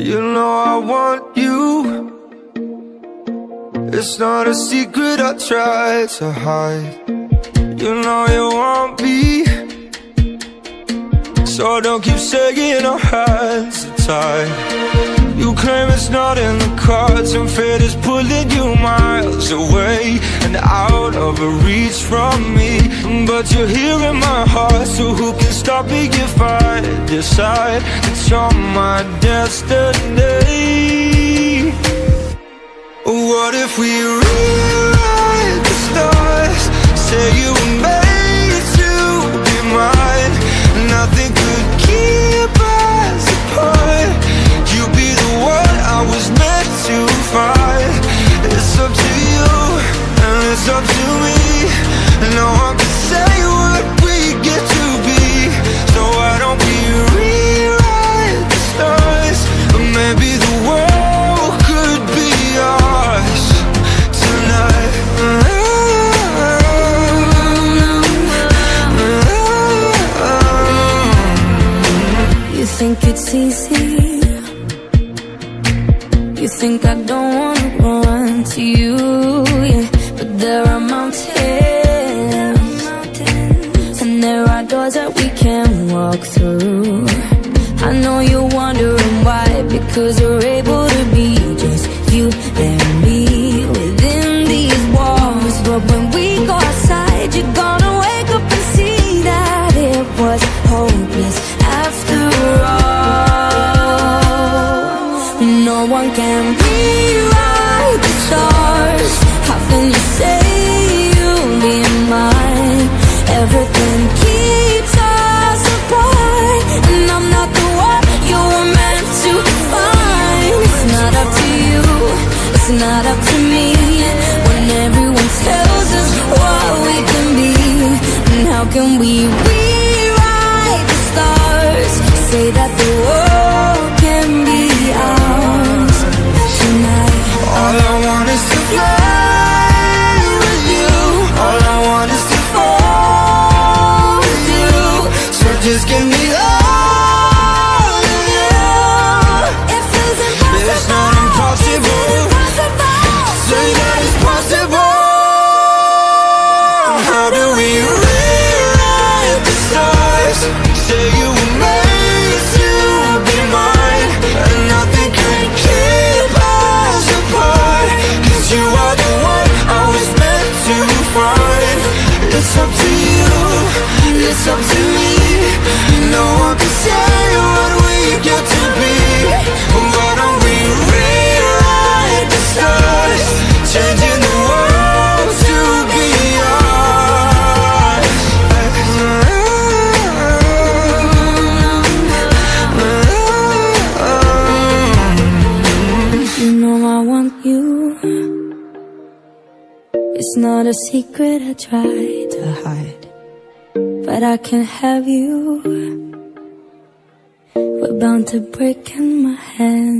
You know I want you. It's not a secret I try to hide. You know you want me. So don't keep saying our hands tied You claim it's not in cards And fate is pulling you miles away And out of reach from me. But you're here in my heart So who can stop me if I decide It's you're my destiny? What if we it's up to me. No one can say what we get to be. So why don't we rewrite the stars Or maybe the world could be ours tonight. You think it's easy? You think I don't wanna run to you we can walk through I know you're wondering why Because we're able to be just you and me Within these walls But when we go outside You're gonna wake up and see that it was hopeless after all. No one can rewrite the stars. How can you say you'll be mine? Everything it's not up to me. When everyone tells us what we can be, and how can we it's up to me. No one can say what we get to be. Why don't we rewrite the stars? Changing the world to be ours. You know I want you. It's not a secret I try to hide, but I can't have you. We're bound to break in my hand.